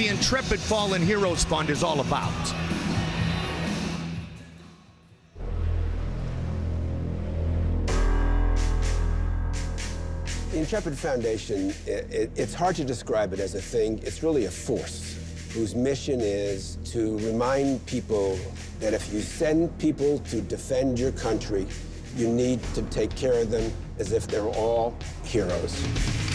the Intrepid Fallen Heroes Fund is all about. The Intrepid Foundation, it, it, it's hard to describe it as a thing. It's really a force whose mission is to remind people that if you send people to defend your country, you need to take care of them as if they're all heroes.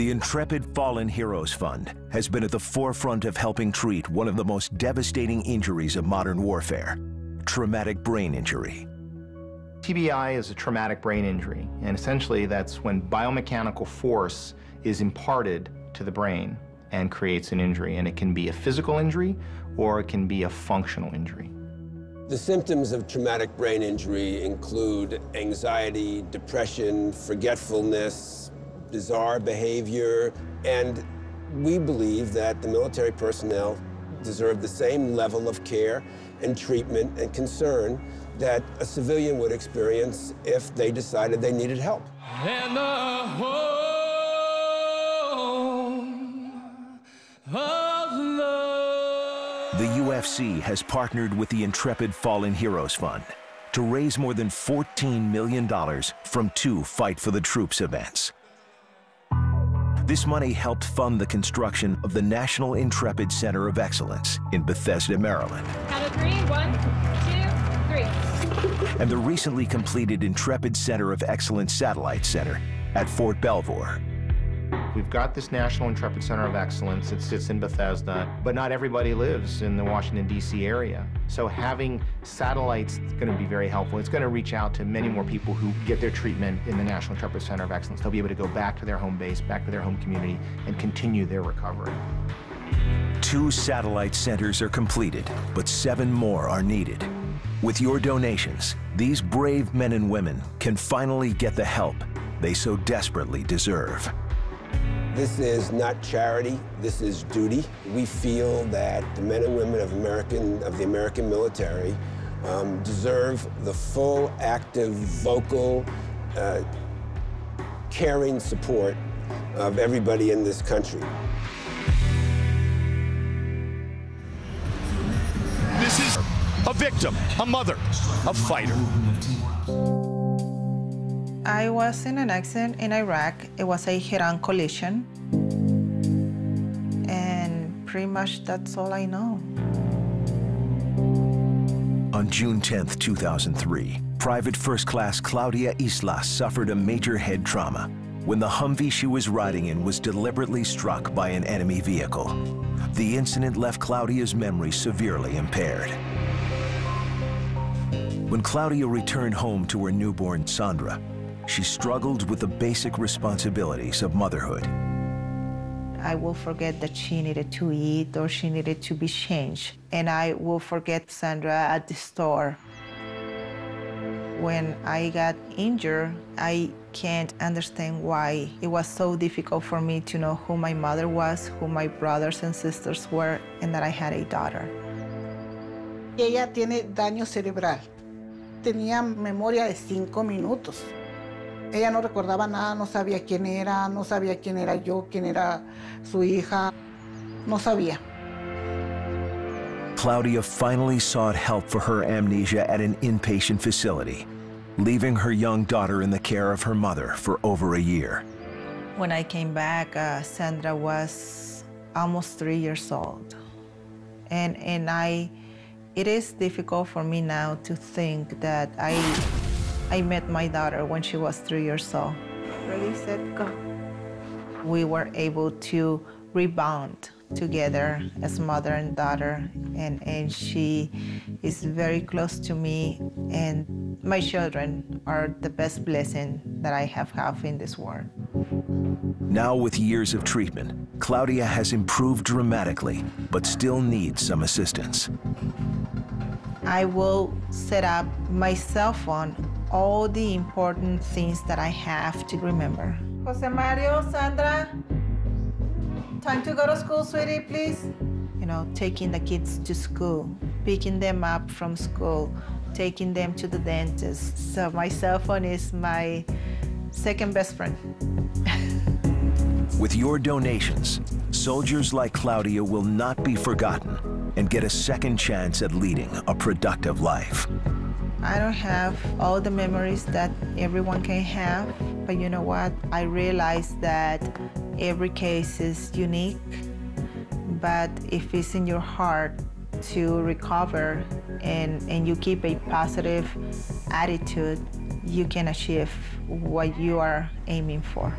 The Intrepid Fallen Heroes Fund has been at the forefront of helping treat one of the most devastating injuries of modern warfare, traumatic brain injury. TBI is a traumatic brain injury, and essentially that's when biomechanical force is imparted to the brain and creates an injury. And it can be a physical injury or it can be a functional injury. The symptoms of traumatic brain injury include anxiety, depression, forgetfulness, bizarre behavior, and we believe that the military personnel deserve the same level of care and treatment and concern that a civilian would experience if they decided they needed help. And the The UFC has partnered with the Intrepid Fallen Heroes Fund to raise more than $14 million from two Fight for the Troops events. This money helped fund the construction of the National Intrepid Center of Excellence in Bethesda, Maryland. Count of three, one, two, three. And the recently completed Intrepid Center of Excellence Satellite Center at Fort Belvoir. We've got this National Intrepid Center of Excellence. It sits in Bethesda, but not everybody lives in the Washington, D.C. area. So having satellites is going to be very helpful. It's going to reach out to many more people who get their treatment in the National Intrepid Center of Excellence. They'll be able to go back to their home base, back to their home community, and continue their recovery. Two satellite centers are completed, but seven more are needed. With your donations, these brave men and women can finally get the help they so desperately deserve. This is not charity, this is duty. We feel that the men and women of, American, of the American military um, deserve the full, active, vocal, uh, caring support of everybody in this country. This is a victim, a mother, a fighter. I was in an accident in Iraq. It was a head-on collision. And pretty much that's all I know. On June 10, 2003, Private First Class Claudia Islas suffered a major head trauma when the Humvee she was riding in was deliberately struck by an enemy vehicle. The incident left Claudia's memory severely impaired. When Claudia returned home to her newborn Sandra, she struggled with the basic responsibilities of motherhood. I will forget that she needed to eat or she needed to be changed. And I will forget Sandra at the store. When I got injured, I can't understand why it was so difficult for me to know who my mother was, who my brothers and sisters were, and that I had a daughter. Ella tiene daño cerebral. Tenía memoria de cinco minutos. Ella no recordaba nada, no sabía quién era, no sabía quién era yo, quién era su hija, no sabía. Claudia finally sought help for her amnesia at an inpatient facility, leaving her young daughter in the care of her mother for over a year. When I came back, uh, Sandra was almost three years old. And, and I, it is difficult for me now to think that I I met my daughter when she was three years old. Ready, set, go. We were able to rebound together as mother and daughter, and, and she is very close to me, and my children are the best blessing that I have had in this world. Now, with years of treatment, Claudia has improved dramatically, but still needs some assistance. I will set up my cell phone all the important things that I have to remember. Jose Mario, Sandra, time to go to school, sweetie, please. You know, taking the kids to school, picking them up from school, taking them to the dentist. So my cell phone is my second best friend. With your donations, soldiers like Claudia will not be forgotten and get a second chance at leading a productive life. I don't have all the memories that everyone can have, but you know what? I realize that every case is unique, but if it's in your heart to recover and, and you keep a positive attitude, you can achieve what you are aiming for.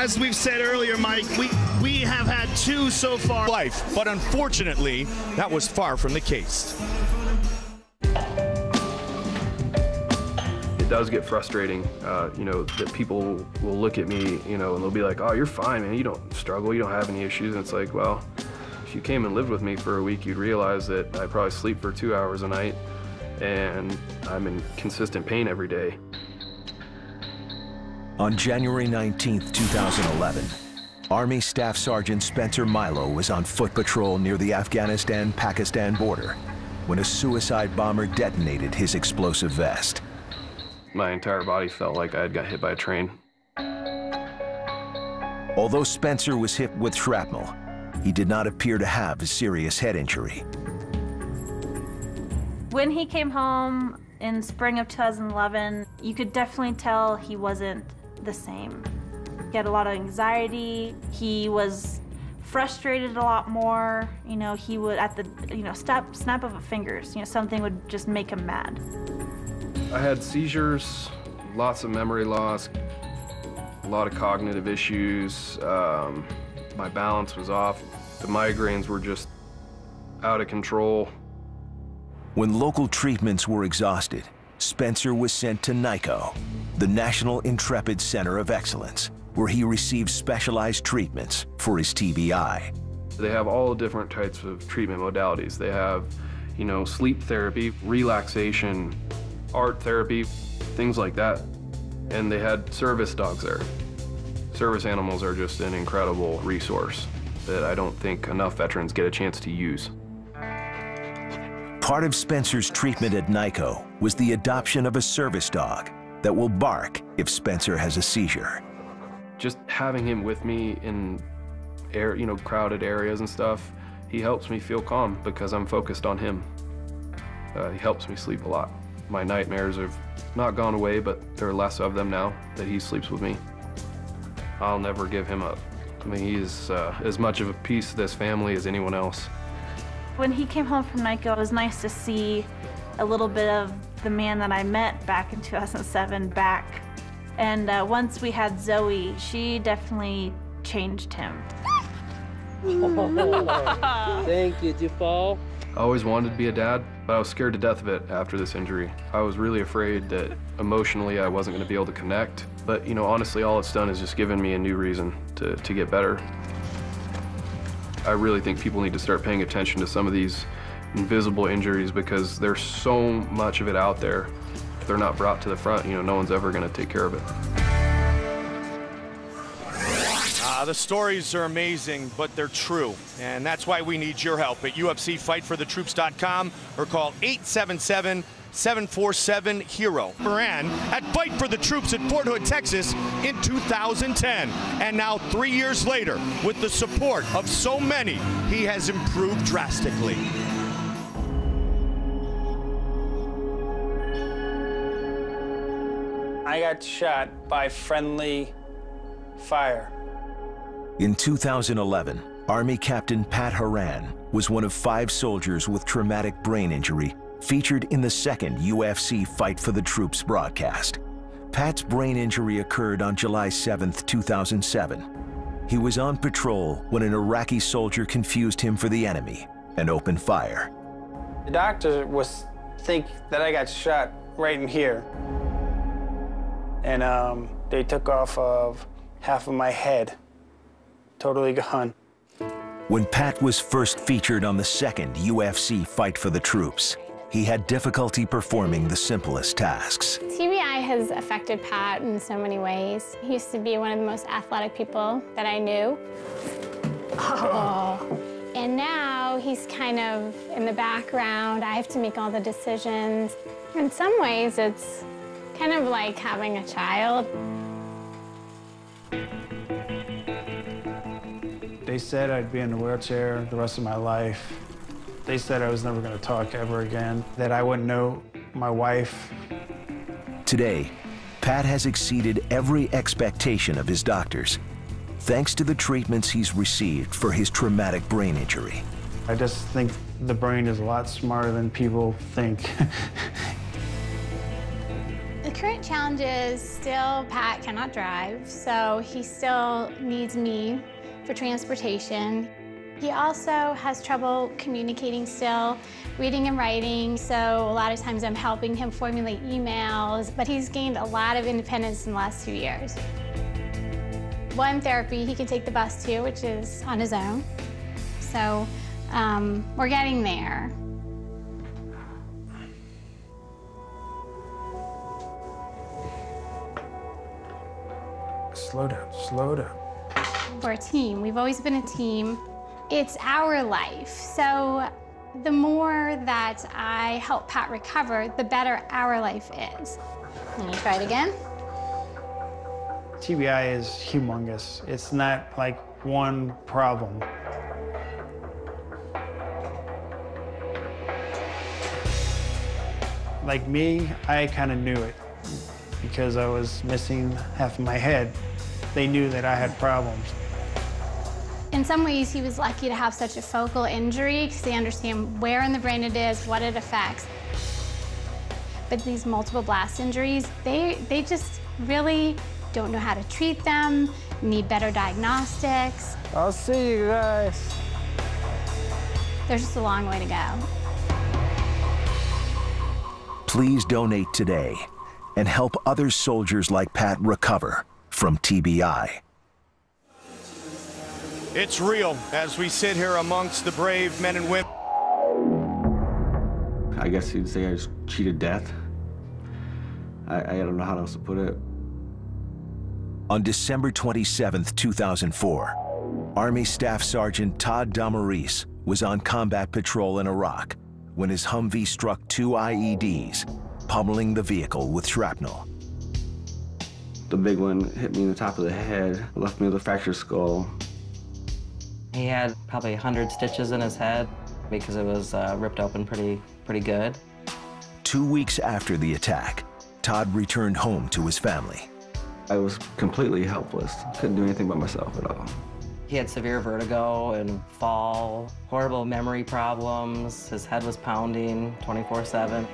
As we've said earlier, Mike, we, we have had two so far. Life, but unfortunately, that was far from the case. It does get frustrating, uh, you know, that people will look at me, you know, and they'll be like, oh, you're fine, man. You don't struggle. You don't have any issues. And it's like, well, if you came and lived with me for a week, you'd realize that I probably sleep for two hours a night and I'm in consistent pain every day. On January 19, 2011, Army Staff Sergeant Spencer Milo was on foot patrol near the Afghanistan-Pakistan border when a suicide bomber detonated his explosive vest. My entire body felt like I had got hit by a train. Although Spencer was hit with shrapnel, he did not appear to have a serious head injury. When he came home in spring of 2011, you could definitely tell he wasn't the same. He had a lot of anxiety. He was frustrated a lot more. You know, he would at the you know snap snap of a fingers, you know, something would just make him mad. I had seizures, lots of memory loss, a lot of cognitive issues. Um, my balance was off. The migraines were just out of control. When local treatments were exhausted, Spencer was sent to NICoE, the National Intrepid Center of Excellence, where he received specialized treatments for his TBI. They have all different types of treatment modalities. They have, you know, sleep therapy, relaxation, art therapy, things like that. And they had service dogs there. Service animals are just an incredible resource that I don't think enough veterans get a chance to use. Part of Spencer's treatment at NICoE was the adoption of a service dog that will bark if Spencer has a seizure. Just having him with me in air, you know, crowded areas and stuff, he helps me feel calm because I'm focused on him. Uh, he helps me sleep a lot. My nightmares have not gone away, but there are less of them now that he sleeps with me. I'll never give him up. I mean, he's uh, as much of a piece of this family as anyone else. When he came home from NICoE, it was nice to see a little bit of the man that I met back in 2007 back. And uh, once we had Zoe, she definitely changed him. Thank you. Did you fall? I always wanted to be a dad, but I was scared to death of it after this injury. I was really afraid that emotionally I wasn't going to be able to connect. But, you know, honestly, all it's done is just given me a new reason to, to get better. I really think people need to start paying attention to some of these invisible injuries because there's so much of it out there. If they're not brought to the front, you know, no one's ever going to take care of it. Uh, the stories are amazing, but they're true. And that's why we need your help at UFCFightForTheTroops.com or call 877 747 HERO. Moran at Fight for the Troops at Fort Hood, Texas in 2010. And now, three years later, with the support of so many, he has improved drastically. I got shot by friendly fire. In 2011, Army Captain Pat Horan was one of five soldiers with traumatic brain injury featured in the second UFC Fight for the Troops broadcast. Pat's brain injury occurred on July 7, 2007. He was on patrol when an Iraqi soldier confused him for the enemy and opened fire. The doctor was think that I got shot right in here. And um, they took off of half of my head, totally gone. When Pat was first featured on the second UFC Fight for the Troops, he had difficulty performing the simplest tasks. TBI has affected Pat in so many ways. He used to be one of the most athletic people that I knew. Oh. oh. And now he's kind of in the background. I have to make all the decisions. In some ways, it's kind of like having a child. They said I'd be in a wheelchair the rest of my life. They said I was never going to talk ever again, that I wouldn't know my wife. Today, Pat has exceeded every expectation of his doctors, thanks to the treatments he's received for his traumatic brain injury. I just think the brain is a lot smarter than people think. The current challenge is still Pat cannot drive, so he still needs me for transportation. He also has trouble communicating still, reading and writing, so a lot of times I'm helping him formulate emails, but he's gained a lot of independence in the last two years. One therapy he can take the bus to, which is on his own. So um, we're getting there. slow down, slow down. We're a team. We've always been a team. It's our life. So the more that I help Pat recover, the better our life is. Can you try it again? TBI is humongous. It's not like one problem. Like me, I kind of knew it because I was missing half of my head. They knew that I had problems. In some ways, he was lucky to have such a focal injury because they understand where in the brain it is, what it affects. But these multiple blast injuries, they, they just really don't know how to treat them, need better diagnostics. I'll see you guys. There's just a long way to go. Please donate today and help other soldiers like Pat recover from TBI. It's real as we sit here amongst the brave men and women. I guess you'd say I just cheated death. I, I don't know how else to put it. On December 27, 2004, Army Staff Sergeant Todd Damaris was on combat patrol in Iraq when his Humvee struck two IEDs, pummeling the vehicle with shrapnel. The big one hit me in the top of the head, left me with a fractured skull. He had probably 100 stitches in his head because it was uh, ripped open pretty, pretty good. Two weeks after the attack, Todd returned home to his family. I was completely helpless. Couldn't do anything by myself at all. He had severe vertigo and fall, horrible memory problems. His head was pounding 24-7.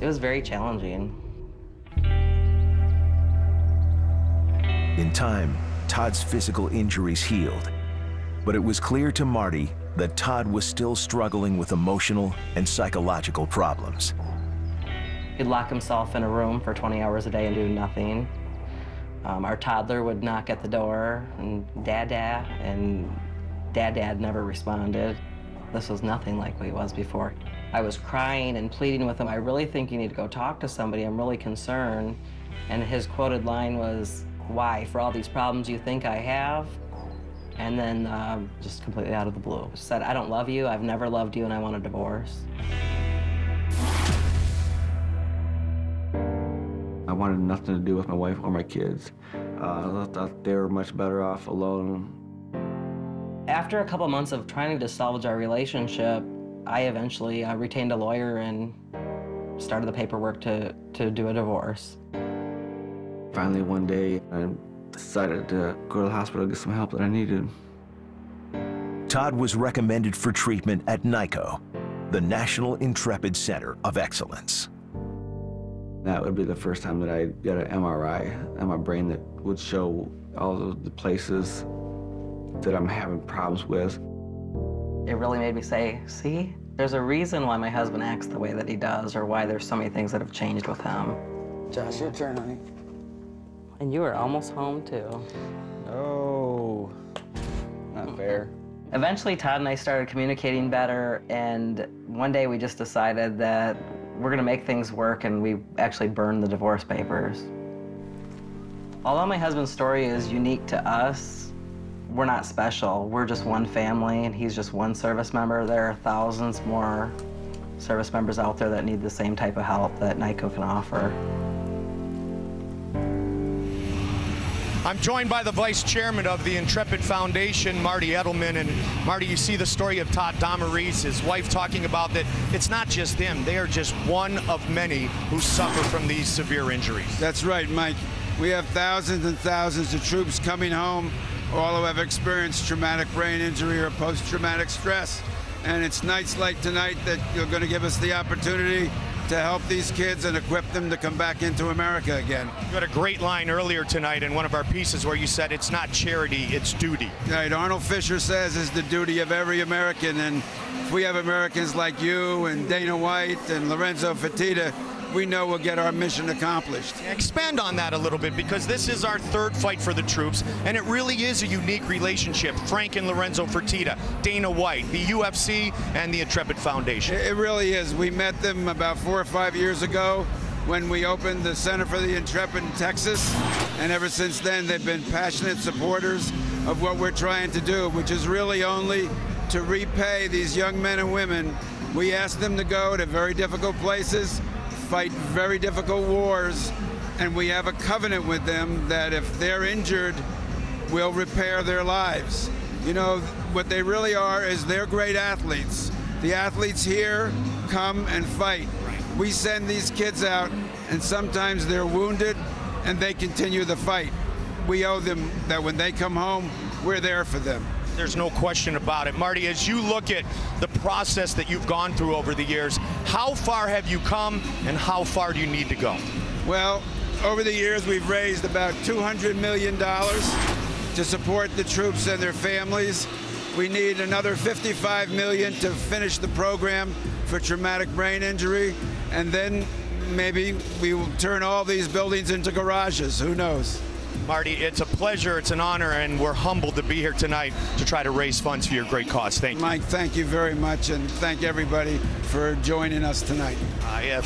It was very challenging. In time, Todd's physical injuries healed, but it was clear to Marty that Todd was still struggling with emotional and psychological problems. He'd lock himself in a room for 20 hours a day and do nothing. Um, our toddler would knock at the door and dad-dad, and dad-dad never responded. This was nothing like what he was before. I was crying and pleading with him, I really think you need to go talk to somebody, I'm really concerned. And his quoted line was, why, for all these problems you think I have? And then um, just completely out of the blue, said, I don't love you, I've never loved you, and I want a divorce. I wanted nothing to do with my wife or my kids. Uh, I thought they were much better off alone. After a couple months of trying to salvage our relationship, I eventually uh, retained a lawyer and started the paperwork to, to do a divorce. Finally, one day, I decided to go to the hospital to get some help that I needed. Todd was recommended for treatment at NICoE, the National Intrepid Center of Excellence. That would be the first time that I got an MRI on my brain that would show all of the places that I'm having problems with. It really made me say, see, there's a reason why my husband acts the way that he does or why there's so many things that have changed with him. Josh, your turn, honey. And you are almost home, too. Oh, not fair. Eventually, Todd and I started communicating better, and one day we just decided that we're gonna make things work, and we actually burned the divorce papers. Although my husband's story is unique to us, we're not special. We're just one family, and he's just one service member. There are thousands more service members out there that need the same type of help that NICoE can offer. I'm joined by the vice chairman of the Intrepid Foundation, Marty Edelman. And Marty, you see the story of Todd Damaris, his wife talking about that it's not just them, they are just one of many who suffer from these severe injuries. That's right, Mike. We have thousands and thousands of troops coming home, all who have experienced traumatic brain injury or post traumatic stress. And it's nights like tonight that you're going to give us the opportunity to help these kids and equip them to come back into America again. You had a great line earlier tonight in one of our pieces where you said it's not charity, it's duty. Right, Arnold Fisher says it's the duty of every American, and if we have Americans like you and Dana White and Lorenzo Fertitta, we know we'll get our mission accomplished. Expand on that a little bit because this is our third fight for the troops, and it really is a unique relationship. Frank and Lorenzo Fertitta, Dana White, the UFC, and the Intrepid Foundation. It really is. We met them about four or five years ago when we opened the Center for the Intrepid in Texas, and ever since then they've been passionate supporters of what we're trying to do, which is really only to repay these young men and women. We ask them to go to very difficult places, fight very difficult wars, and we have a covenant with them that if they're injured, we'll repair their lives. You know, what they really are is they're great athletes. The athletes here come and fight. We send these kids out, and sometimes they're wounded, and they continue the fight. We owe them that when they come home, we're there for them. There's no question about it. Marty, as you look at the process that you've gone through over the years, how far have you come and how far do you need to go? Well, over the years, we've raised about $200 million to support the troops and their families. We need another 55 million to finish the program for traumatic brain injury, and then maybe we will turn all these buildings into garages. Who knows? Marty, it's a pleasure, it's an honor, and we're humbled to be here tonight to try to raise funds for your great cause. Thank you. Mike, thank you very much, and thank everybody for joining us tonight. Uh, yeah.